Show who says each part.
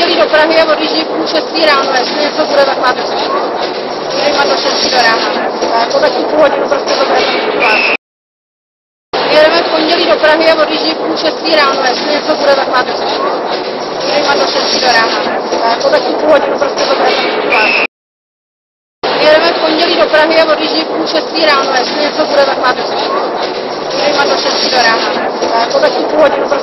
Speaker 1: pondělí do Prahy a odjíždí půl šestý ráno, jestli něco bude, tak máte přečtu. Má do šestý do rána, ne? Jako tu půl hodinu prostě to bude Jedeme v pondělí do Prahy a odjíždí půl šestý ráno, jestli něco bude, tak máte přečtu. Má do šestý do rána, ne? Jako tu půl hodinu prostě to bude Jedeme v pondělí do Prahy a odjíždí půl šestý ráno, jestli něco bude, tak máte přečtu. Má do šestý do rána, ne? Jako tu půl hodinu prostě